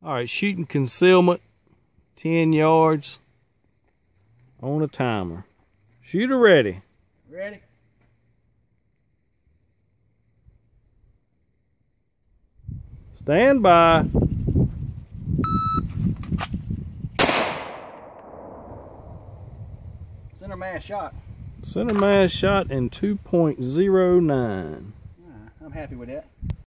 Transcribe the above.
All right, shooting concealment, 10 yards on a timer. Shooter ready. Ready? Stand by. Center mass shot. Center mass shot in 2.09. I'm happy with that.